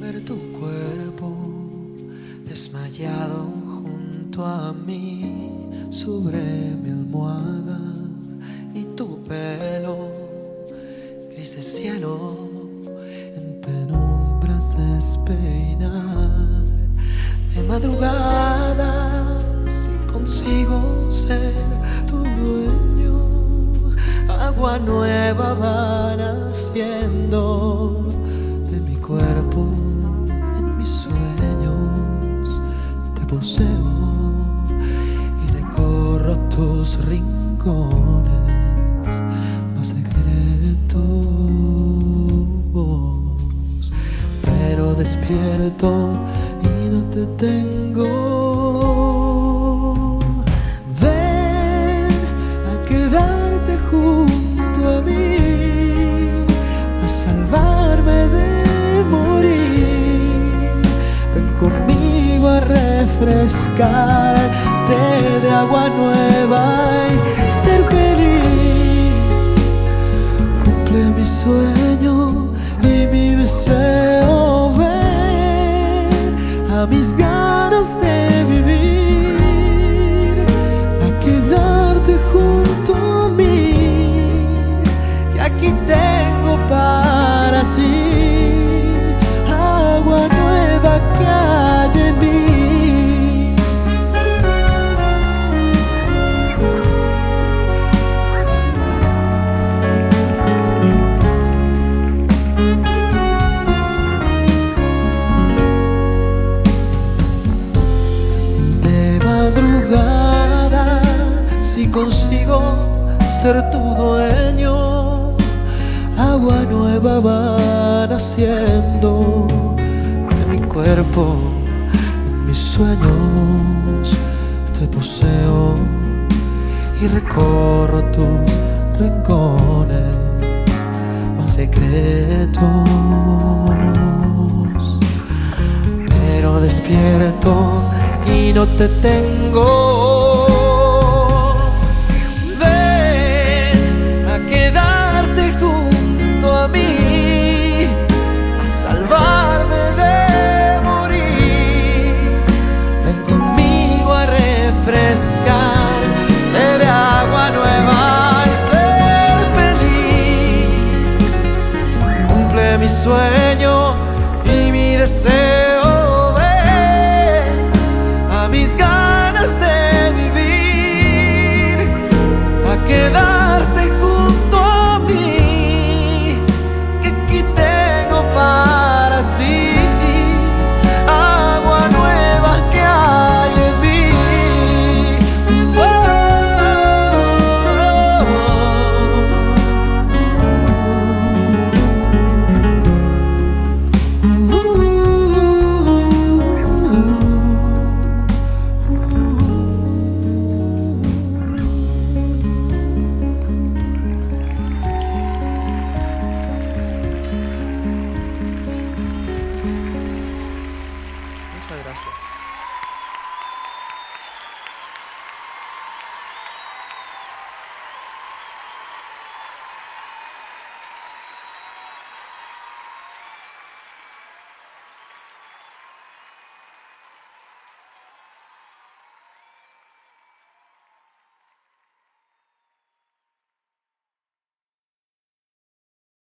ver tu cuerpo desmayado junto a mí sobre mi almohada y tu pelo gris de cielo en penumbras despeinar. De madrugada si consigo ser tu dueño agua nueva va naciendo poseo y recorro tus rincones. Más secretos pero despierto y no te tengo. Ven a quedarte junto refrescarte de agua nueva y ser feliz. Cumple mi sueño y mi deseo ven a mis ganas de vivir a quedarte junto a mí. Que aquí tengo para ti agua nueva que consigo ser tu dueño. Agua nueva va naciendo en mi cuerpo en mis sueños. Te poseo y recorro tus rincones más secretos. Pero despierto y no te tengo. Mi sueño y mi deseo Muchas gracias.